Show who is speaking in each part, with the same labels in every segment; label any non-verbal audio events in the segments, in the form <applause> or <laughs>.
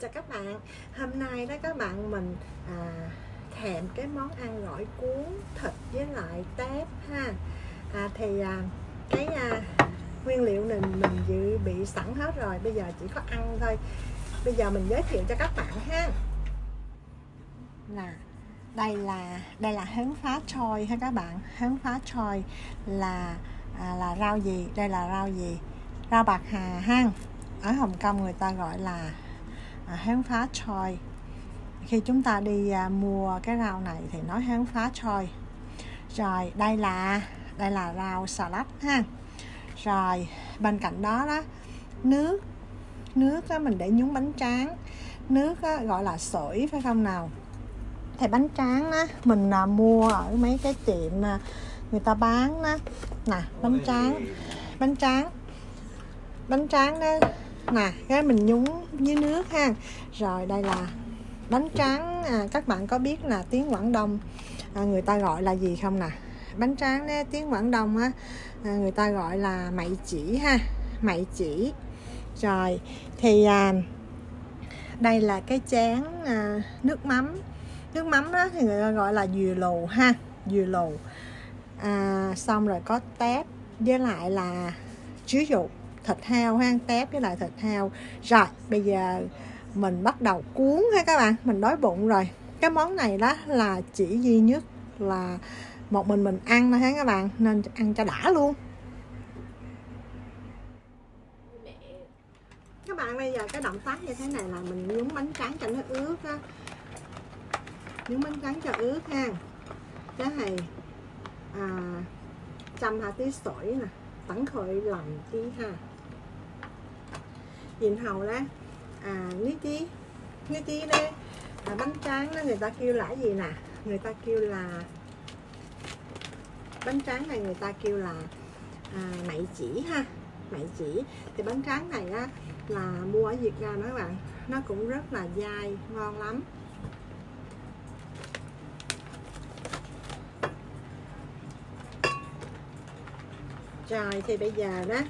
Speaker 1: chào các bạn. Hôm nay đó các bạn mình à, thèm cái món ăn gỏi cuốn thịt với lại tép ha. À, thì à, cái à, nguyên liệu này mình dự bị sẵn hết rồi. Bây giờ chỉ có ăn thôi. Bây giờ mình giới thiệu cho các bạn ha. Là đây là đây là hến phá trôi ha các bạn. Hến phá trôi là à, là rau gì? Đây là rau gì? Rau bạc hà ha. Ở Hồng Kông người ta gọi là à, hến phá trôi khi chúng ta đi à, mua cái rau này thì nói hến phá trôi rồi đây là đây là rau xà lách ha. Rồi bên cạnh đó đó nước nước á, mình để nhúng bánh tráng. Nước á, gọi là sổi phải không nào? Thì bánh tráng á mình à, mua ở mấy cái tiệm à, người ta bán á nè bánh tráng bánh tráng bánh tráng đó nè cái mình nhúng với nước ha. Rồi đây là bánh tráng. À, các bạn có biết là tiếng quảng đông à, người ta gọi là gì không nè? Bánh tráng đấy, tiếng quảng đông á à, người ta gọi là mậy chỉ ha mậy chỉ. Rồi thì à, đây là cái chén à, nước mắm. Nước mắm đó thì người ta gọi là dừa lù ha dừa lù. À, xong rồi có tép với lại là chứa dục thịt heo ha tép với lại thịt heo. Rồi bây giờ mình bắt đầu cuốn ha các bạn mình đói bụng rồi. Cái món này đó là chỉ duy nhất là một mình mình ăn thôi ha các bạn nên ăn cho đã luôn. Các bạn bây giờ cái động tác như thế này là mình nhúng bánh tráng cho nó ướt á. Nhúng bánh tráng cho ướt ha. Cái này à, chăm hạ tí sỏi nè tẩn khởi lòng tí ha nhìn hầu đó. À ní tí ní tí đây à, bánh tráng đó người ta kêu là gì nè? Người ta kêu là bánh tráng này người ta kêu là à, mậy chỉ ha mậy chỉ. Thì bánh tráng này á là mua ở Việt Nam đó các bạn. Nó cũng rất là dai ngon lắm. Rồi thì bây giờ đó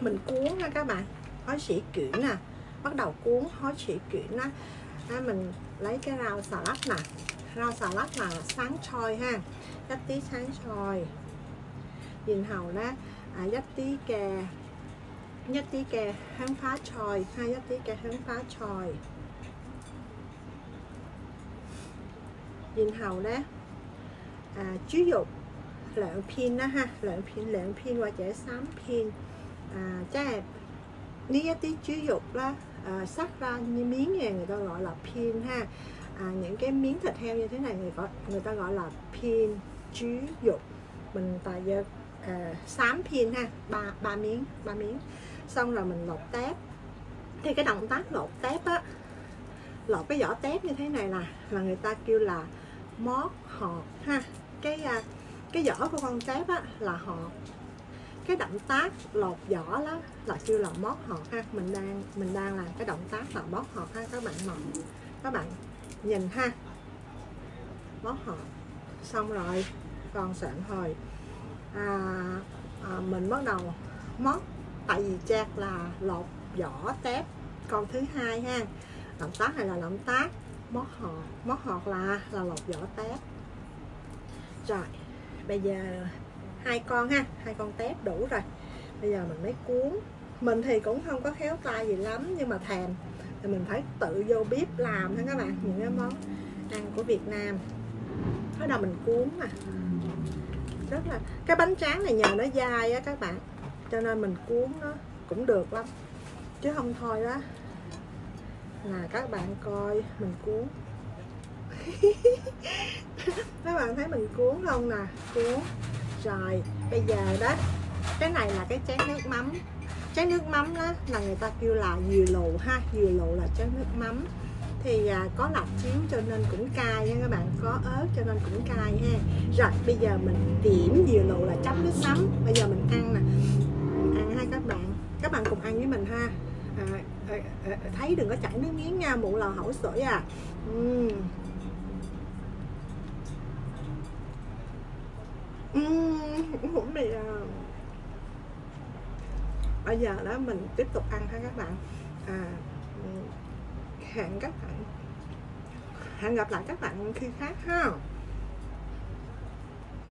Speaker 1: mình cuốn ha các bạn hói sĩ quyển nè bắt đầu cuốn hói sĩ quyển á. À, mình lấy cái rau xà lách nè rau xà lách là sáng choi ha dắt tí sáng choi nhìn hầu đó à, dắt tí kè dắt tí kè hán phá choi ha dắt tí kè hán phá choi nhìn hầu đó à, chú dục lượng pin đó ha lượng pin lượng pin và trẻ sám pin à, chép chắc tí chú dục đó à, sắc ra như miếng này người ta gọi là pin ha. À, những cái miếng thịt heo như thế này người gọi người ta gọi là pin chú dục. Mình tại giờ à, xám pin ha ba ba miếng ba miếng. Xong rồi mình lột tép. Thì cái động tác lột tép á lột cái vỏ tép như thế này là là người ta kêu là mót họt ha. Cái uh, cái vỏ của con tép á là họt cái động tác lột vỏ đó là kêu là mót hột ha. Mình đang mình đang làm cái động tác là mót hột ha. Các bạn mọi các bạn nhìn ha. Mót hột. Xong rồi còn sạn hồi à, à, mình bắt đầu mót tại vì chạc là lột vỏ tép con thứ hai ha. Động tác này là động tác mót hột. Mót hột là là lột vỏ tép. Rồi bây giờ hai con ha, hai con tép đủ rồi. Bây giờ mình mới cuốn. Mình thì cũng không có khéo tay gì lắm, nhưng mà thèm. Thì mình phải tự vô bếp làm thôi các bạn, những cái món ăn của Việt Nam. Bắt đầu mình cuốn mà. Rất là, cái bánh tráng này nhờ nó dai á các bạn, cho nên mình cuốn nó cũng được lắm. Chứ không thôi đó. Là các bạn coi, mình cuốn. <laughs> Các bạn thấy mình cuốn không nè? Cuốn rồi bây giờ đó cái này là cái chén nước mắm. Chén nước mắm đó là người ta kêu là dừa lụ ha dừa lụ là chén nước mắm. Thì à, có lạc chiếu cho nên cũng cay nha các bạn có ớt cho nên cũng cay ha. Rồi bây giờ mình điểm dừa lụ là chấm nước mắm. Bây giờ mình ăn nè. Ăn ha các bạn. Các bạn cùng ăn với mình ha. À, à, à, à thấy đừng có chảy nước miếng nha mụ lò hẩu sữa à. Uhm. Muốn đi à. bây giờ đó mình tiếp tục ăn ha các bạn à, ừ, hẹn các bạn hẹn gặp lại các bạn khi khác ha